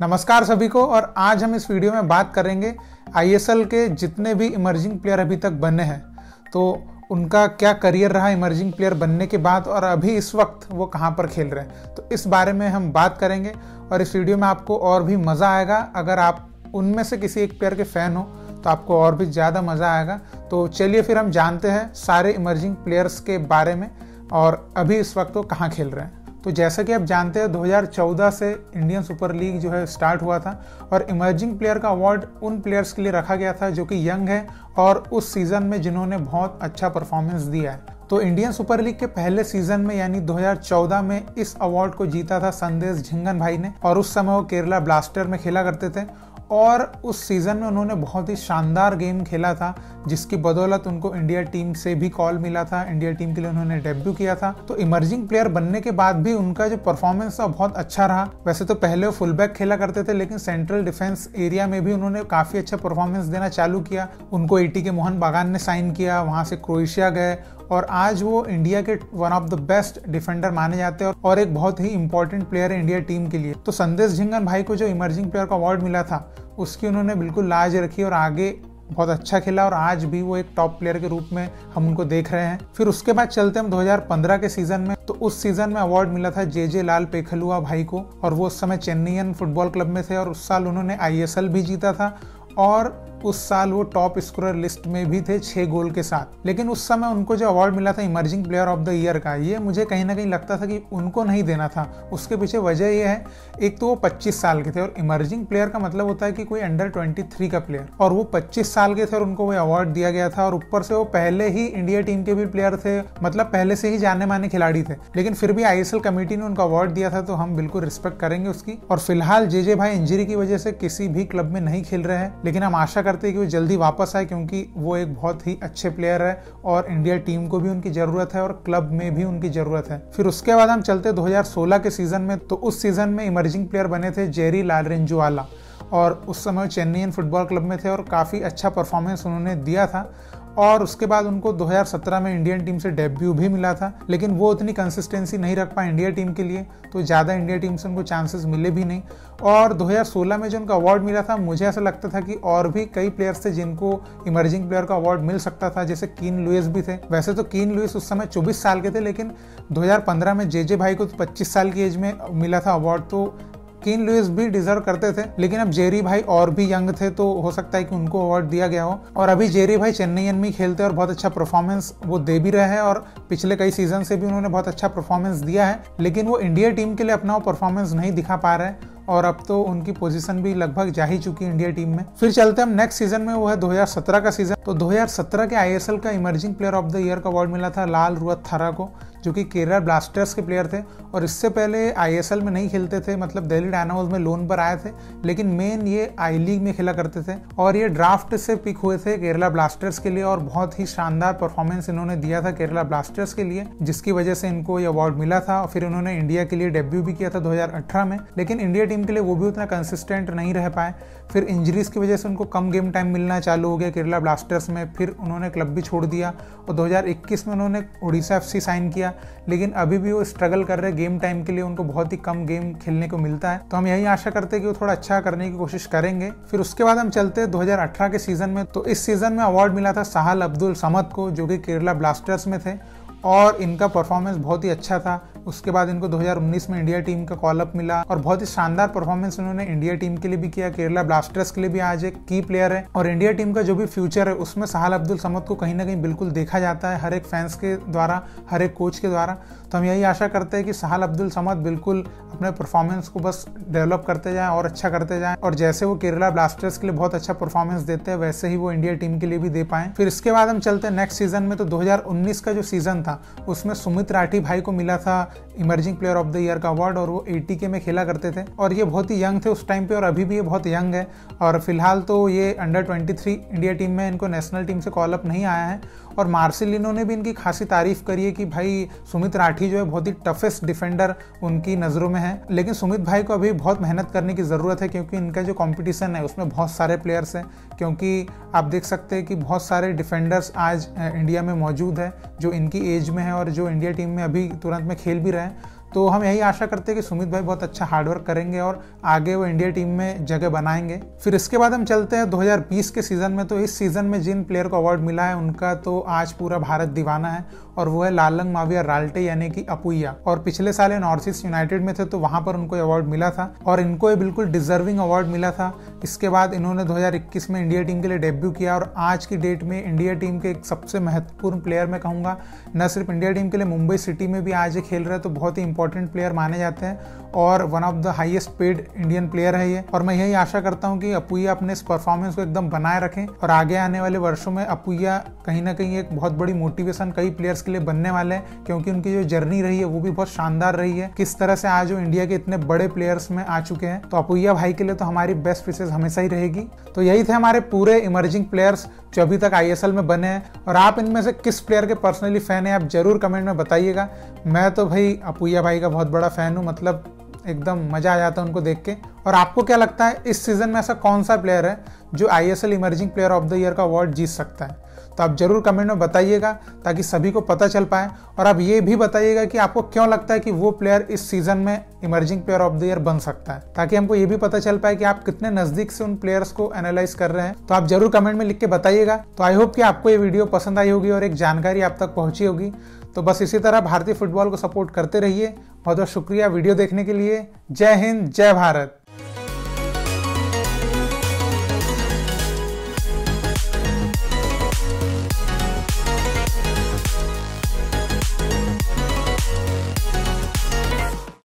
नमस्कार सभी को, और आज हम इस वीडियो में बात करेंगे आईएसएल के जितने भी इमर्जिंग प्लेयर अभी तक बने हैं। तो उनका क्या करियर रहा इमर्जिंग प्लेयर बनने के बाद, और अभी इस वक्त वो कहाँ पर खेल रहे हैं। तो इस बारे में हम बात करेंगे, और इस वीडियो में आपको और भी मज़ा आएगा। अगर आप उनमें से किसी एक प्लेयर के फ़ैन हो तो आपको और भी ज़्यादा मज़ा आएगा। तो चलिए फिर हम जानते हैं सारे इमर्जिंग प्लेयर्स के बारे में, और अभी इस वक्त वो कहाँ खेल रहे हैं। तो जैसा कि आप जानते हैं 2014 से इंडियन सुपर लीग जो है स्टार्ट हुआ था और इमर्जिंग प्लेयर का अवार्ड उन प्लेयर्स के लिए रखा गया था जो कि यंग है और उस सीज़न में जिन्होंने बहुत अच्छा परफॉर्मेंस दिया है। तो इंडियन सुपर लीग के पहले सीज़न में, यानी 2014 में, इस अवार्ड को जीता था संदेश झिंगन भाई ने और उस समय वो केरला ब्लास्टर में खेला करते थे और उस सीज़न में उन्होंने बहुत ही शानदार गेम खेला था, जिसकी बदौलत उनको इंडिया टीम से भी कॉल मिला था। इंडिया टीम के लिए उन्होंने डेब्यू किया था। तो इमर्जिंग प्लेयर बनने के बाद भी उनका जो परफॉर्मेंस था, बहुत अच्छा रहा। वैसे तो पहले वो फुल बैक खेला करते थे, लेकिन सेंट्रल डिफेंस एरिया में भी उन्होंने काफ़ी अच्छा परफॉर्मेंस देना चालू किया। उनको एटी के मोहन बागान ने साइन किया, वहाँ से क्रोएशिया गए और आज वो इंडिया के one of the best defender माने जाते हैं और एक बहुत ही इंपॉर्टेंट प्लेयर है इंडिया टीम के लिए। तो संदेश झिंगन भाई को जो इमर्जिंग प्लेयर का अवार्ड मिला था उसकी उन्होंने बिल्कुल लाज रखी और आगे बहुत अच्छा खेला और आज भी वो एक टॉप प्लेयर के रूप में हम उनको देख रहे हैं। फिर उसके बाद चलते हम 2015 के सीज़न में। तो उस सीज़न में अवार्ड मिला था जे जे लाल पेखलुआ भाई को और वो उस समय चेन्नईन फुटबॉल क्लब में थे और उस साल उन्होंने आईएसएल भी जीता था। और उस साल वो टॉप स्कोरर लिस्ट में भी थे छह गोल के साथ। लेकिन उस समय उनको जो अवार्ड मिला था emerging player of the year का, ये मुझे कहीं ना कहीं लगता था कि उनको नहीं देना था। उसके पीछे वजह यह है, एक तो वो 25 साल के थे और इमर्जिंग प्लेयर का मतलब होता है कि कोई अंडर 23 का प्लेयर और वो 25 साल के थे और उनको वो अवार्ड दिया गया था और ऊपर से वो पहले ही इंडिया टीम के भी प्लेयर थे मतलब पहले से ही जाने माने खिलाड़ी थे। लेकिन फिर भी आईएसएल कमेटी ने उनको अवार्ड दिया था तो हम बिल्कुल रिस्पेक्ट करेंगे उसकी। और फ़िलहाल जे जे भाई इंजरी की वजह से किसी भी क्लब में नहीं खेल रहे हैं, लेकिन हम आशा करते हैं कि वो जल्दी वापस आए, क्योंकि वो एक बहुत ही अच्छे प्लेयर है और इंडिया टीम को भी उनकी ज़रूरत है और क्लब में भी उनकी ज़रूरत है। फिर उसके बाद हम चलते 2016 के सीज़न में तो उस सीज़न में इमर्जिंग प्लेयर बने थे जेरी लाल लालरेंजुआला और उस समय चेन्नईन फुटबॉल क्लब में थे और काफ़ी अच्छा परफॉर्मेंस उन्होंने दिया था। और उसके बाद उनको 2017 में इंडियन टीम से डेब्यू भी मिला था, लेकिन वो उतनी कंसिस्टेंसी नहीं रख पाए इंडिया टीम के लिए तो ज़्यादा इंडिया टीम से उनको चांसेस मिले भी नहीं। और 2016 में जो उनका अवार्ड मिला था, मुझे ऐसा लगता था कि और भी कई प्लेयर्स थे जिनको इमर्जिंग प्लेयर का अवार्ड मिल सकता था, जैसे कीन लुइस भी थे। वैसे तो कीन लुइस उस समय 24 साल के थे, लेकिन 2015 में जे जे भाई को तो 25 साल की एज में मिला था अवार्ड तो कीन लुइस भी डिजर्व करते थे, लेकिन अब जेरी भाई और भी यंग थे तो हो सकता है कि उनको अवार्ड दिया गया हो। और अभी जेरी भाई चेन्नई एन में खेलते और बहुत अच्छा परफॉर्मेंस वो दे भी रहे हैं, और पिछले कई सीज़न से भी उन्होंने बहुत अच्छा परफॉर्मेंस दिया है, लेकिन वो इंडिया टीम के लिए अपना वो परफॉर्मेंस नहीं दिखा पा रहे और अब तो उनकी पोजीशन भी लगभग जा ही चुकी है इंडिया टीम में। फिर चलते हम नेक्स्ट सीज़न में, वो है 2017 का सीज़न तो 2017 के आईएसएल का emerging player of the year का अवार्ड मिला था लाल रुअत थरा को। जो कि केरला ब्लास्टर्स के प्लेयर थे और इससे पहले आईएसएल में नहीं खेलते थे मतलब दिल्ली डायनामोज में लोन पर आए थे, लेकिन मेन ये आई लीग में खेला करते थे और ये ड्राफ्ट से पिक हुए थे केरला ब्लास्टर्स के लिए और बहुत ही शानदार परफॉर्मेंस इन्होंने दिया था केरला ब्लास्टर्स के लिए, जिसकी वजह से इनको ये अवार्ड मिला था और फिर उन्होंने इंडिया के लिए डेब्यू भी किया था दो हज़ार अठारह में, लेकिन इंडिया टीम के लिए वो भी उतना कंसिस्टेंट नहीं रह पाए। फिर इंजरीज की वजह से उनको कम गेम टाइम मिलना चालू हो गया केरला ब्लास्टर्स में, फिर उन्होंने क्लब भी छोड़ दिया और 2021 में उन्होंने उड़ीसा एफ़ साइन किया। लेकिन अभी भी वो स्ट्रगल कर रहे हैं गेम टाइम के लिए, उनको बहुत ही कम गेम खेलने को मिलता है। तो हम यही आशा करते हैं कि वो थोड़ा अच्छा करने की कोशिश करेंगे। फिर उसके बाद हम चलते हैं 2018 के सीज़न में। तो इस सीज़न में अवार्ड मिला था साहल अब्दुल समद को, जो कि केरला ब्लास्टर्स में थे। और इनका परफॉर्मेंस बहुत ही अच्छा था। उसके बाद इनको 2019 में इंडिया टीम का कॉलअप मिला और बहुत ही शानदार परफॉर्मेंस उन्होंने इंडिया टीम के लिए भी किया। केरला ब्लास्टर्स के लिए भी आज एक की प्लेयर है और इंडिया टीम का जो भी फ्यूचर है, उसमें साहल अब्दुल समद को कहीं ना कहीं बिल्कुल देखा जाता है हर एक फैंस के द्वारा, हर एक कोच के द्वारा। तो हम यही आशा करते हैं कि साहल अब्दुल समद बिल्कुल अपने परफॉर्मेंस को बस डेवलप करते जाएँ और अच्छा करते जाएँ और जैसे वो केरला ब्लास्टर्स के लिए बहुत अच्छा परफॉर्मेंस देते हैं, वैसे ही वो इंडिया टीम के लिए भी दे पाए। फिर इसके बाद हम चलते हैं नेक्स्ट सीज़न में। तो 2019 का जो सीज़न था उसमें सुमित राठी भाई को मिला था emerging player of the year का अवार्ड और वो एटी में खेला करते थे। और ये बहुत ही यंग थे उस टाइम पे और अभी भी ये बहुत यंग है। और फ़िलहाल तो ये अंडर 23 इंडिया टीम में इनको नेशनल टीम से कॉल अप नहीं आया है। और मार्सिलिनो ने भी इनकी खासी तारीफ़ करी है कि भाई, सुमित राठी जो है बहुत ही टफेस्ट डिफेंडर उनकी नज़रों में है। लेकिन सुमित भाई को अभी बहुत मेहनत करने की ज़रूरत है क्योंकि इनका जो कॉम्पिटिशन है, उसमें बहुत सारे प्लेयर्स हैं। क्योंकि आप देख सकते हैं कि बहुत सारे डिफेंडर्स आज इंडिया में मौजूद है, जो इनकी एज में है और जो इंडिया टीम में अभी तुरंत में खेल भी रहे हैं। तो हम यही आशा करते हैं कि सुमित भाई बहुत अच्छा हार्डवर्क करेंगे और आगे वो इंडिया टीम में जगह बनाएँगे। फिर इसके बाद हम चलते हैं 2020 के सीज़न में। तो इस सीज़न में जिन प्लेयर को अवार्ड मिला है उनका तो आज पूरा भारत दीवाना है और वो है लालंग माविया राल्टे यानी कि अपुया और पिछले साल नॉर्थ ईस्ट यूनाइटेड में थे तो वहाँ पर उनको अवार्ड मिला था और इनको ये बिल्कुल डिजर्विंग अवार्ड मिला था। इसके बाद इन्होंने 2021 में इंडिया टीम के लिए डेब्यू किया और आज की डेट में इंडिया टीम के एक सबसे महत्वपूर्ण प्लेयर मैं कहूँगा, न सिर्फ़ इंडिया टीम के लिए, मुंबई सिटी में भी आज ये खेल रहे हैं तो बहुत ही इंपॉर्टेंट प्लेयर माने जाते हैं। और one of the highest paid Indian player है ये। और मैं यही आशा करता हूँ कि अपुया अपने इस परफॉर्मेंस को एकदम बनाए रखें और आगे आने वाले वर्षों में अपुया कहीं ना कहीं एक बहुत बड़ी मोटिवेशन कई प्लेयर्स के लिए बनने वाले हैं, क्योंकि उनकी जो जर्नी रही है, वो भी बहुत शानदार रही है। किस तरह से आज वो इंडिया के इतने बड़े प्लेयर्स में आ चुके हैं तो अपुया भाई के लिए तो हमारी बेस्ट विशेष हमेशा ही रहेगी। तो यही थे हमारे पूरे इमर्जिंग प्लेयर्स जो अभी तक आईएसएल में बने हैं। और आप इनमें से किस प्लेयर के पर्सनली फ़ैन है, आप ज़रूर कमेंट में बताइएगा। मैं तो भाई अपुया भाई का बहुत बड़ा फ़ैन हूँ मतलब एकदम मज़ा आ जाता है उनको देख के। और आपको क्या लगता है, इस सीज़न में ऐसा कौन सा प्लेयर है जो ISL emerging player of the year का अवार्ड जीत सकता है? तो आप ज़रूर कमेंट में बताइएगा ताकि सभी को पता चल पाए। और आप ये भी बताइएगा कि आपको क्यों लगता है कि वो प्लेयर इस सीज़न में emerging player of the year बन सकता है? ताकि हमको ये भी पता चल पाए कि आप कितने नज़दीक से उन प्लेयर्स को एनालाइज कर रहे हैं। तो आप ज़रूर कमेंट में लिख के बताइएगा। तो आई होप कि आपको ये वीडियो पसंद आई होगी और एक जानकारी आप तक पहुँची होगी। तो बस इसी तरह भारतीय फुटबॉल को सपोर्ट करते रहिए। बहुत बहुत शुक्रिया वीडियो देखने के लिए। जय हिंद जय भारत।